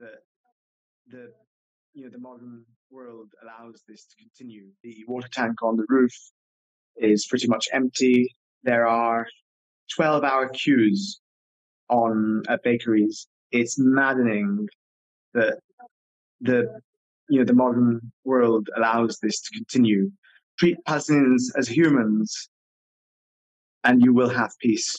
that the you know the modern world allows this to continue. The water tank on the roof is pretty much empty. There are 12 hour queues on at bakeries. It's maddening that the you know the modern world allows this to continue. Treat Palestinians as humans and you will have peace.